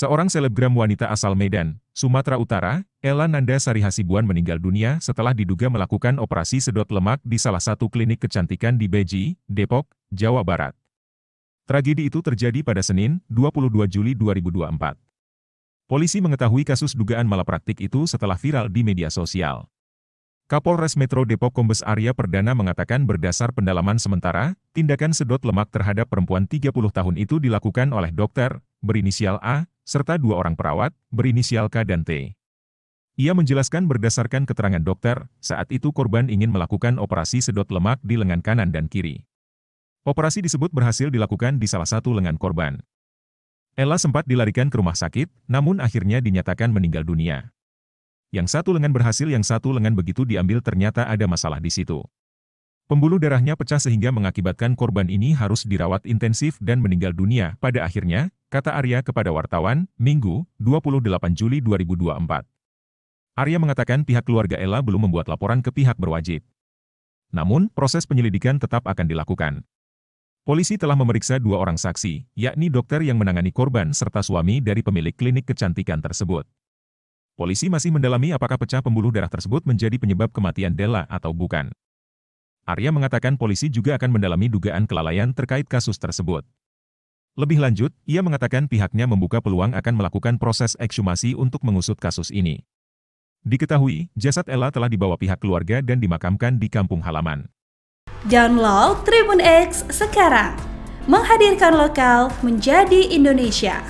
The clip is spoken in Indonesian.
Seorang selebgram wanita asal Medan, Sumatera Utara, Ella Nanda Sari Hasibuan meninggal dunia setelah diduga melakukan operasi sedot lemak di salah satu klinik kecantikan di Beji, Depok, Jawa Barat. Tragedi itu terjadi pada Senin, 22 Juli 2024. Polisi mengetahui kasus dugaan malapraktik itu setelah viral di media sosial. Kapolres Metro Depok Kombes Arya Perdana mengatakan berdasar pendalaman sementara, tindakan sedot lemak terhadap perempuan 30 tahun itu dilakukan oleh dokter, berinisial A, serta dua orang perawat, berinisial K dan T. Ia menjelaskan berdasarkan keterangan dokter, saat itu korban ingin melakukan operasi sedot lemak di lengan kanan dan kiri. Operasi disebut berhasil dilakukan di salah satu lengan korban. Ella sempat dilarikan ke rumah sakit, namun akhirnya dinyatakan meninggal dunia. Yang satu lengan berhasil yang satu lengan begitu diambil ternyata ada masalah di situ. Pembuluh darahnya pecah sehingga mengakibatkan korban ini harus dirawat intensif dan meninggal dunia pada akhirnya, kata Arya kepada wartawan, Minggu, 28 Juli 2024. Arya mengatakan pihak keluarga Ella belum membuat laporan ke pihak berwajib. Namun, proses penyelidikan tetap akan dilakukan. Polisi telah memeriksa dua orang saksi, yakni dokter yang menangani korban serta suami dari pemilik klinik kecantikan tersebut. Polisi masih mendalami apakah pecah pembuluh darah tersebut menjadi penyebab kematian Della atau bukan. Arya mengatakan polisi juga akan mendalami dugaan kelalaian terkait kasus tersebut. Lebih lanjut, ia mengatakan pihaknya membuka peluang akan melakukan proses ekshumasi untuk mengusut kasus ini. Diketahui, jasad Ella telah dibawa pihak keluarga dan dimakamkan di kampung halaman. Download Tribun X sekarang, menghadirkan lokal menjadi Indonesia.